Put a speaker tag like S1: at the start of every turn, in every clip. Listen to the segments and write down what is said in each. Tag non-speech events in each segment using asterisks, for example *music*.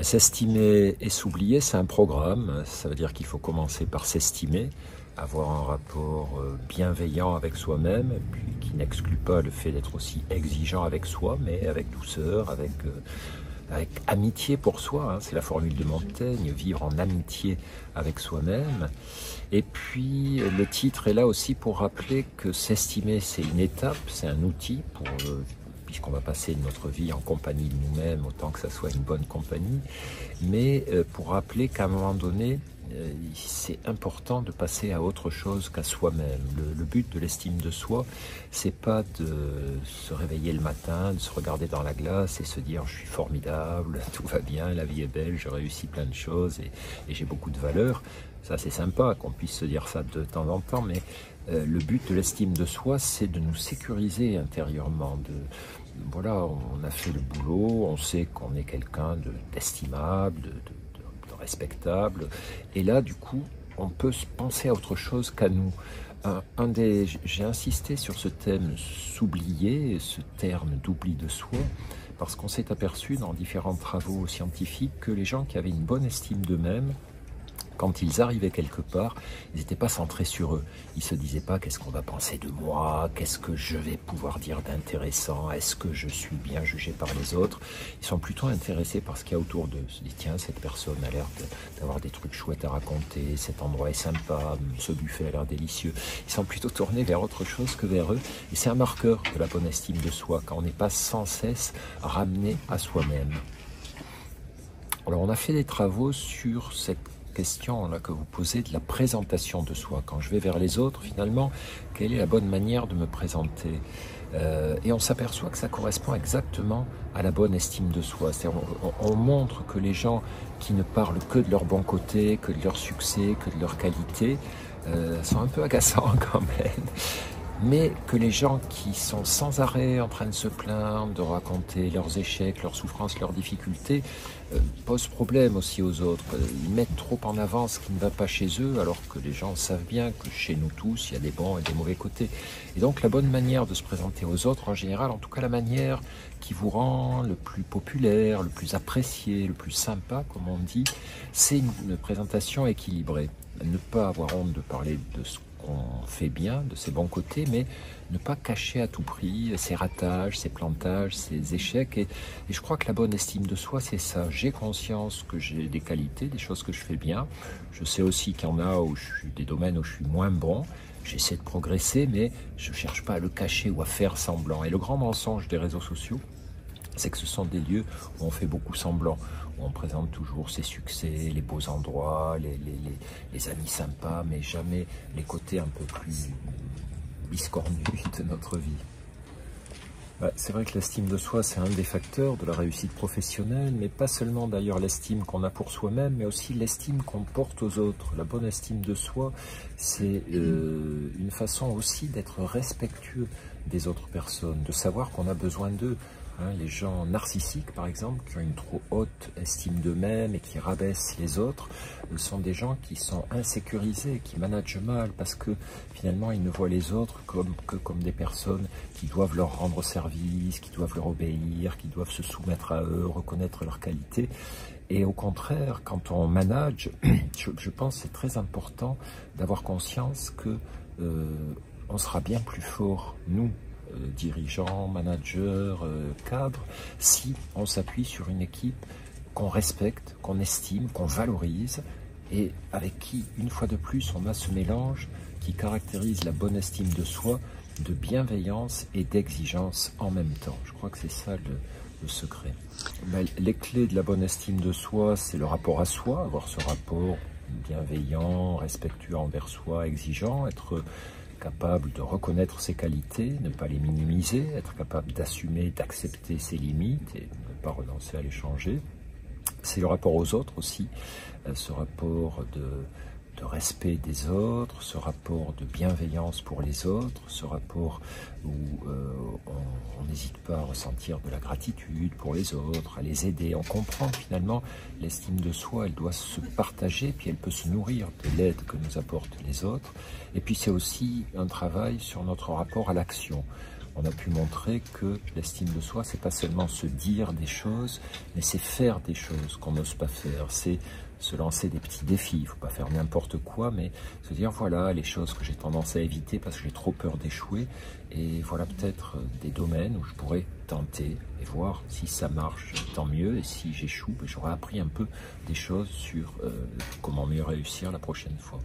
S1: S'estimer et s'oublier, c'est un programme. Ça veut dire qu'il faut commencer par s'estimer, avoir un rapport euh, bienveillant avec soi-même, puis qui n'exclut pas le fait d'être aussi exigeant avec soi, mais avec douceur, avec, euh, amitié pour soi. Hein. C'est la formule de Montaigne, vivre en amitié avec soi-même. Et puis le titre est là aussi pour rappeler que s'estimer, c'est une étape, c'est un outil pour euh, puisqu'on va passer notre vie en compagnie de nous-mêmes, autant que ça soit une bonne compagnie, mais euh, pour rappeler qu'à un moment donné, euh, c'est important de passer à autre chose qu'à soi-même. Le, but de l'estime de soi, c'est pas de se réveiller le matin, de se regarder dans la glace et se dire je suis formidable, *laughs* tout va bien, la vie est belle, je réussis plein de choses et, j'ai beaucoup de valeur. Ça c'est sympa qu'on puisse se dire ça de temps en temps, mais euh, le but de l'estime de soi, c'est de nous sécuriser intérieurement, de, voilà, on a fait le boulot, on sait qu'on est quelqu'un d'estimable, de, respectable. Et là, du coup, on peut penser à autre chose qu'à nous. Un, des, j'ai insisté sur ce thème s'oublier, ce terme d'oubli de soi, parce qu'on s'est aperçu dans différents travaux scientifiques que les gens qui avaient une bonne estime d'eux-mêmes quand ils arrivaient quelque part, ils n'étaient pas centrés sur eux. Ils se disaient pas qu'est-ce qu'on va penser de moi, qu'est-ce que je vais pouvoir dire d'intéressant, est-ce que je suis bien jugé par les autres? Ils sont plutôt intéressés par ce qu'il y a autour d'eux. Ils se disent tiens, cette personne a l'air d'avoir des trucs chouettes à raconter, cet endroit est sympa, ce buffet a l'air délicieux. Ils sont plutôt tournés vers autre chose que vers eux. Et c'est un marqueur de la bonne estime de soi, quand on n'est pas sans cesse ramené à soi-même. Alors on a fait des travaux sur cette question là, que vous posez de la présentation de soi. Quand je vais vers les autres, finalement, quelle est la bonne manière de me présenter? Euh, Et on s'aperçoit que ça correspond exactement à la bonne estime de soi. On, on, montre que les gens qui ne parlent que de leur bon côté, que de leur succès, que de leur qualité, euh, sont un peu agaçants *laughs* quand même mais que les gens qui sont sans arrêt en train de se plaindre, de raconter leurs échecs, leurs souffrances, leurs difficultés, euh, posent problème aussi aux autres. Ils mettent trop en avant ce qui ne va pas chez eux, alors que les gens savent bien que chez nous tous, il y a des bons et des mauvais côtés. Et donc la bonne manière de se présenter aux autres, en général, en tout cas la manière qui vous rend le plus populaire, le plus apprécié, le plus sympa, comme on dit, c'est une présentation équilibrée. Ne pas avoir honte de parler de ce on fait bien, de ses bons côtés, mais ne pas cacher à tout prix ses ratages, ses plantages, ses échecs. Et, je crois que la bonne estime de soi, c'est ça. J'ai conscience que j'ai des qualités, des choses que je fais bien. Je sais aussi qu'il y en a où je suis, des domaines où je suis moins bon. J'essaie de progresser, mais je ne cherche pas à le cacher ou à faire semblant. Et le grand mensonge des réseaux sociaux, c'est que ce sont des lieux où on fait beaucoup semblant, où on présente toujours ses succès, les beaux endroits, les, amis sympas, mais jamais les côtés un peu plus biscornus de notre vie. c'est vrai que l'estime de soi, c'est un des facteurs de la réussite professionnelle, mais pas seulement d'ailleurs l'estime qu'on a pour soi-même, mais aussi l'estime qu'on porte aux autres. La bonne estime de soi, c'est euh, une façon aussi d'être respectueux des autres personnes, de savoir qu'on a besoin d'eux. Hein, les gens narcissiques, par exemple, qui ont une trop haute estime d'eux-mêmes et qui rabaissent les autres, ce sont des gens qui sont insécurisés, qui managent mal, parce que finalement, ils ne voient les autres que comme des personnes qui doivent leur rendre service, qui doivent leur obéir, qui doivent se soumettre à eux, reconnaître leurs qualités. Et au contraire, quand on manage, *clears throat* je, pense que c'est très important d'avoir conscience que euh, on sera bien plus fort, nous, euh, dirigeants, managers, euh, cadres, si on s'appuie sur une équipe qu'on respecte, qu'on estime, qu'on valorise et avec qui, une fois de plus, on a ce mélange qui caractérise la bonne estime de soi, de bienveillance et d'exigence en même temps. Je crois que c'est ça le, secret. les clés de la bonne estime de soi, c'est le rapport à soi, avoir ce rapport bienveillant, respectueux envers soi, exigeant, être capable de reconnaître ses qualités, ne pas les minimiser, être capable d'assumer, d'accepter ses limites et ne pas renoncer à les changer. C'est le rapport aux autres aussi, euh, ce rapport de de respect des autres, ce rapport de bienveillance pour les autres, ce rapport où euh, on n'hésite pas à ressentir de la gratitude pour les autres, à les aider. On comprend finalement l'estime de soi, elle doit se partager, puis elle peut se nourrir de l'aide que nous apportent les autres. Et puis c'est aussi un travail sur notre rapport à l'action. on a pu montrer que l'estime de soi, c'est pas seulement se dire des choses, mais c'est faire des choses qu'on n'ose pas faire. C'est se lancer des petits défis. Il ne faut pas faire n'importe quoi, mais se dire voilà les choses que j'ai tendance à éviter parce que j'ai trop peur d'échouer. Et voilà peut-être des domaines où je pourrais tenter et voir si ça marche, tant mieux. Et si j'échoue, ben, j'aurai appris un peu des choses sur euh, comment mieux réussir la prochaine fois.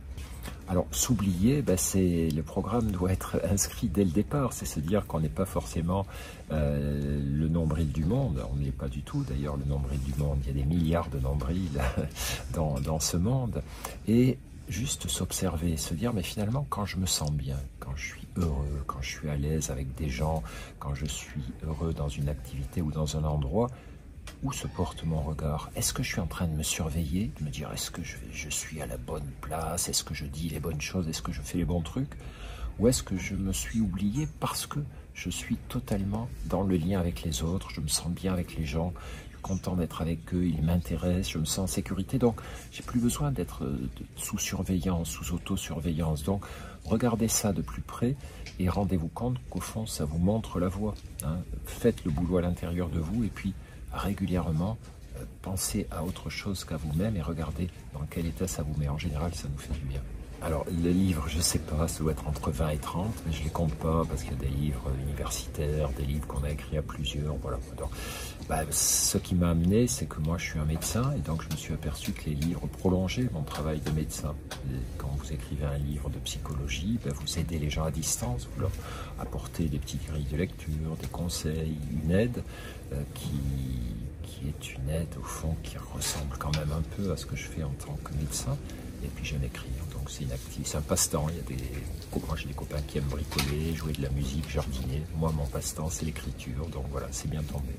S1: Alors, s'oublier, ben, le programme doit être *laughs* inscrit dès le départ. C'est se dire qu'on n'est pas forcément euh, nombril du monde. On n'est pas du tout. D'ailleurs, le nombril du monde, il y a des milliards de nombrils *laughs* dans, dans ce monde. Et juste s'observer, se dire, mais finalement, quand je me sens bien, quand je suis heureux, quand je suis à l'aise avec des gens, quand je suis heureux dans une activité ou dans un endroit, où se porte mon regard? Est-ce que je suis en train de me surveiller, de me dire est-ce que je, je suis à la bonne place? Est-ce que je dis les bonnes choses? Est-ce que je fais les bons trucs? Ou est-ce que je me suis oublié parce que je suis totalement dans le lien avec les autres, je me sens bien avec les gens, je suis content d'être avec eux, ils m'intéressent, je me sens en sécurité, donc j'ai plus besoin d'être euh, sous surveillance, sous autosurveillance. Donc regardez ça de plus près et rendez-vous compte qu'au fond ça vous montre la voie. Hein. Faites le boulot à l'intérieur de vous et puis régulièrement, euh, pensez à autre chose qu'à vous-même et regardez dans quel état ça vous met. En général, ça nous fait du bien. Alors, les livres, je sais pas, ça doit être entre 20 et 30, mais je ne les compte pas parce qu'il y a des livres universitaires, des livres qu'on a écrits à plusieurs. Voilà. Bah, ce qui m'a amené, c'est que moi, je suis un médecin et donc je me suis aperçu que les livres prolongeaient mon travail de médecin. quand vous écrivez un livre de psychologie, bah, vous aidez les gens à distance, vous leur apportez des petites grilles de lecture, des conseils, une aide euh, qui est une aide au fond qui ressemble quand même un peu à ce que je fais en tant que médecin. Et puis j'aime écrire, donc c'est une c'est un passe-temps. Il y a des, moi j'ai des copains qui aiment bricoler, jouer de la musique, jardiner. Moi mon passe-temps c'est l'écriture, donc voilà, c'est bien tombé.